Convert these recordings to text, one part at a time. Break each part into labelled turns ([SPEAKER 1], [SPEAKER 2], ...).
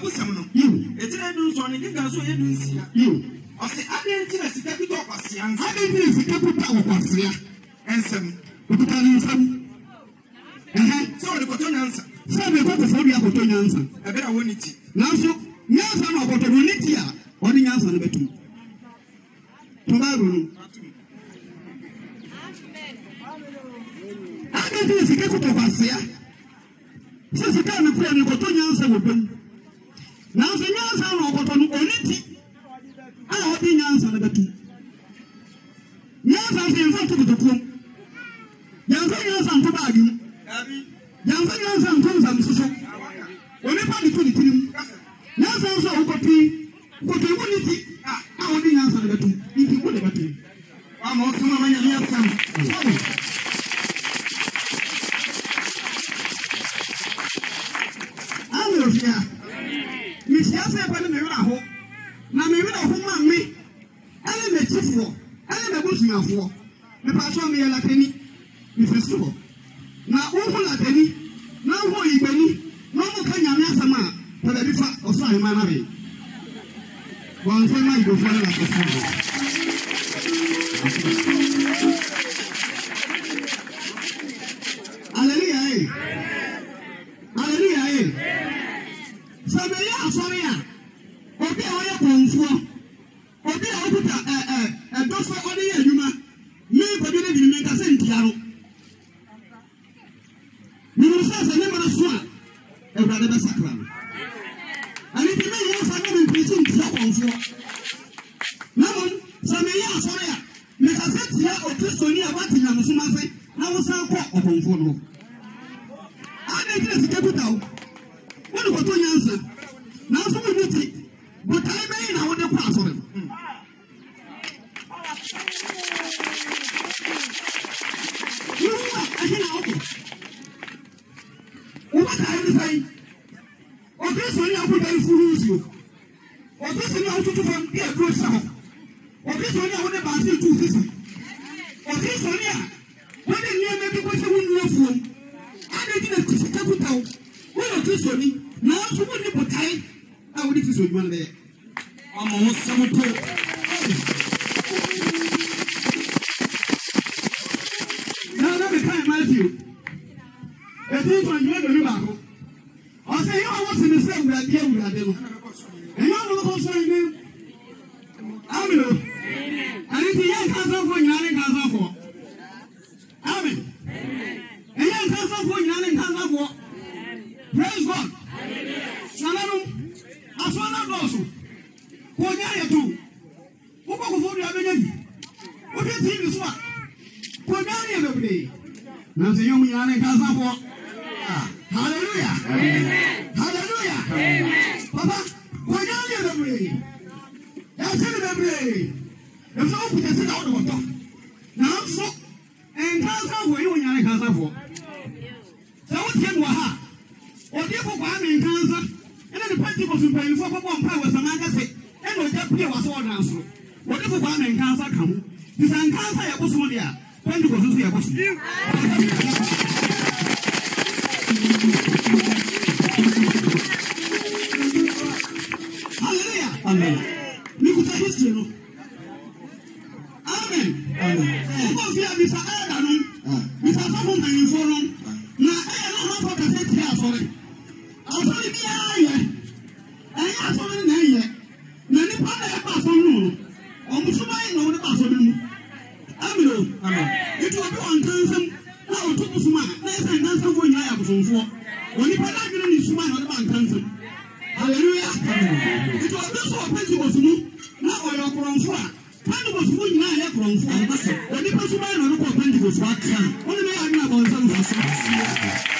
[SPEAKER 1] abusam no etire du nso ne giga so ye du nsia ɔsi adi nti na sika kuta ɔkwasia nsa adi nti na sika kuta ɔkwasia nsɛm okuta ne nsɛm sɛ ɔde kɔtɔ nyansa sɛ ɔde kɔtɔ sɛ ɔde akɔtɔ nyansa ɛbɛrɛ awɔ ne ti nanso nyansa na ɔkɔtɔ no ne ti a ɔde nyansa no bɛtum tɔbaaro no adi nti na sika kuta ɔkwasia sɛ sika ne kura ne kɔtɔ nyansa wɔ bɛm. afaafa yɛn fa nto kotokuo yɛn fa yɛn fa nto baagi yɛn ghanafoɔ mepatɔ meyɛ lakani mefiri soro hɔ na wohu lakani na wohu oyibani na woka nyame asɛm a pɛ baabi fa ɔsoro ahema no abee wɔmfa ma yibofoɔ no lakɔfoɔ aleluya ye aleluya ye sɛ meyɛ asɔre a obi a wɔyɛ asɔre a mekasa tia okristoni a wate nyamusom ase na wosan kɔ ɔpɔnfoɔ no hɔ a na gyina sika kuta wo sɛ buta wo woyɛ kristoni na wɔnso wonni botae a wode kristo adwuma no bɛyɛ ama wo sɛm po na na mekae matthew ɛtumfa nnwuma dɔne baako ɔsɛ yɛ ɔwɔ sene sɛ awurade awurade no ɛnyɛ ɔno no kɔ sɔre ne ameno k'onyaaye tu wobɔkofodua bɛnya bi wohwɛ tv so a k'onyaaye bebree nanso yɛ mu nyinaa ne nkansafoɔ halleluya
[SPEAKER 2] halleluya papa
[SPEAKER 1] k'onyaaye bebree ɛsɛ ne bebree ɛfɛ wokuta sɛ na wode wɔtɔ nanso nkansafoɔ yɛ mu nyinaa ne nkansafoɔ sɛ wotie no wɔ ha ɔdeɛ kɔkɔa ne nkansa ɛna ne pentecost mpanyinfoɔ kɔbɔ mpa wɔ samanka se ne wa sɛ ɔdan soro wɔde fo kwame nkansa ka ho sisa nkansa yɛ bosom deɛ a pentecost nso yɛ bosom hallelujah amen mikuta history no amen amen ɔbɔ fi a bisa ɛɛda no bisa asafo mpanyinfoɔ no na ɛyɛ no ɔmanfo kɛse tia asɔre asɔre biara yɛ ɛyɛ asɔre na ɛyɛ. nkurɔfoɔ onipa náà gbin ní suma náà ɔde ba nkan sɛm aleluya nti ɔbɛ sɔ ɔbɛ ti bosumu na ɔyɛ ɔkorɔnfo a pɛnti bosumu nyinaa yɛ korɔnfo onipa suma yɛ na ɔde kɔ pɛnti bosumu aka ɔne bɛ yɛ adi na bɔnsɛm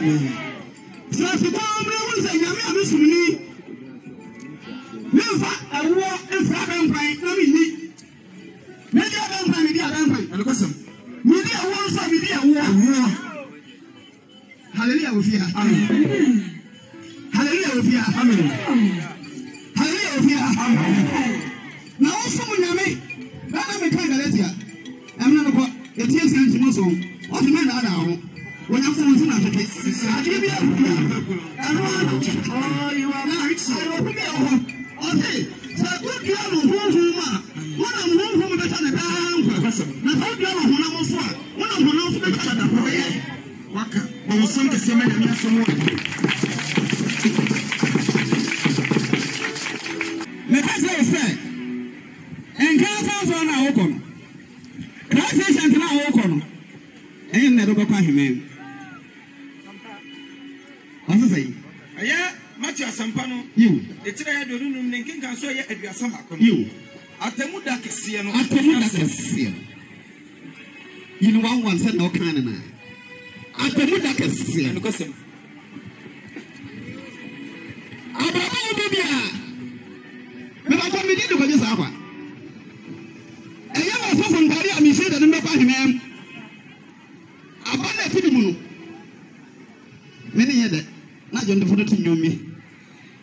[SPEAKER 1] tìrasìbọ ọmọdé wọn sẹ nyame àmì sùnmí mi nfa ẹwọ nfa abẹ nkwan náà mi ni mi di abẹ nkwan mi di abẹ nkwan mi di ẹwọ nfa mi di ẹwọ hallelujah wò fi ha hallelujah wò fi ha hallelujah wò fi ha na wọn fún mu nyame bẹ́ẹ̀ náà mi ká ìdálẹ́tì ha ẹ̀mí náà mi kọ́ ètí ẹ̀sìn ẹ̀jìmọ̀ sọ̀rọ̀ ɛyɛ nnɛ dɔbɛkɔ asɛmpa no ne kyerɛ yɛ aduonu num ne nkenka nso yɛ aduasa baako no atɛmu da kɛseɛ no atɛmu da kɛseɛ no yìnyín wa wọn sẹ na ọkàn nínú atẹmu da kẹsíẹ abrabá yìí bíbí a bàbá tó mi dín ní kọjú sáà kwa ẹ̀yẹ́ wà fọ́fọ́ nkwari àmì ìṣe ìdánimọ̀ ẹ̀kọ́ ahìmẹ́ mu abá ti di mu no mi ni yẹ dẹ náà jọ ndé fún ti nyọ mi.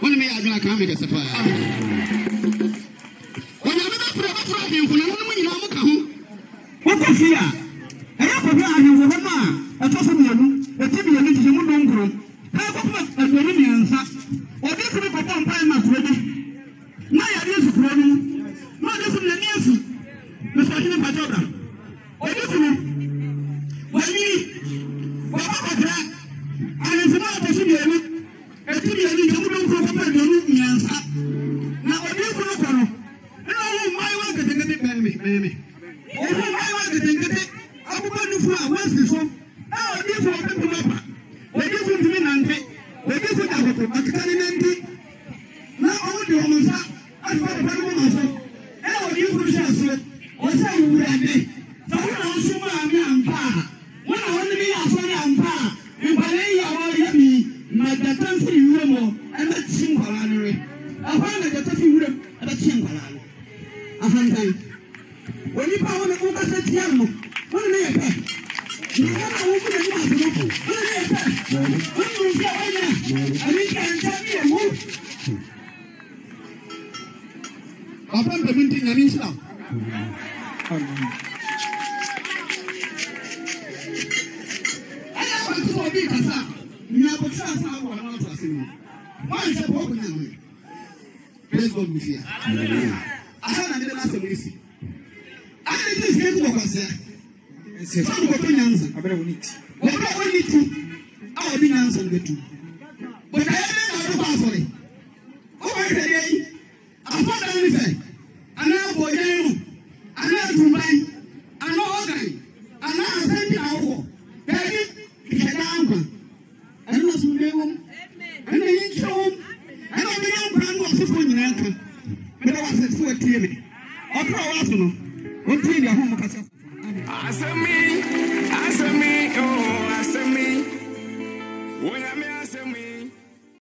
[SPEAKER 1] wọn mi yɛ adwuma kan mi kɛse paa onyame bɛ fura bɛ fura ahemfo na wɔn mu nyinaa mo ka ho wɔkɔ fi a ɛyɛ akɔhwɛ ahemfo hɔ mu a ɛtɔ so mmienu eti mmienu kyekyɛ mu don kuro bɛyɛ kɔkɔ ma aduonu mmiɛnsa obi so bi kɔkɔ mpa ma kuro bi na yɛde esi kuro no na ɔde so mmienu esi mr ɔhene mpatɛ ɔbra obi kuro wɔnyini wɔkɔ kɔtɛ ahemfo no a ɔtɔ so mmienu. ahantan onipa a wɔn kasa tia no wɔn ne yɛ pɛ na wɔn a wɔn kuna mu asomafo wɔn ne yɛ pɛ wɔn mu nsia wɔn nyina ɛni nka nsa bi yɛ mu. papa mpɛmu nti nyame nhyira. ɛyɛ wɔn ti obi kasa nyinabotire asa awɔ ɔno ato ase mu wɔn nsɛ bɔ ɔkunya ho yɛ praise god mu fia polisi ayé polisi yẹn kò wàgbà sẹ́yà fáwọn bọ̀tọ̀ nyanza bọ̀tọ̀ wọn ni tu awo bi nyanza bẹ tu bọ̀tọ̀ ayé bẹ́ẹ̀ náà dúkọ̀ àfọ̀rẹ́ ó wà ní fẹ̀yẹ́ yìí àfọ̀dà ní fẹ̀ àná àbọ̀dá ẹ̀rù àná àdùnbáyì àná ọ̀gàn àná àfẹ́bí àwọ̀ bẹ́ẹ̀ ni ìṣẹ̀dá àgbà.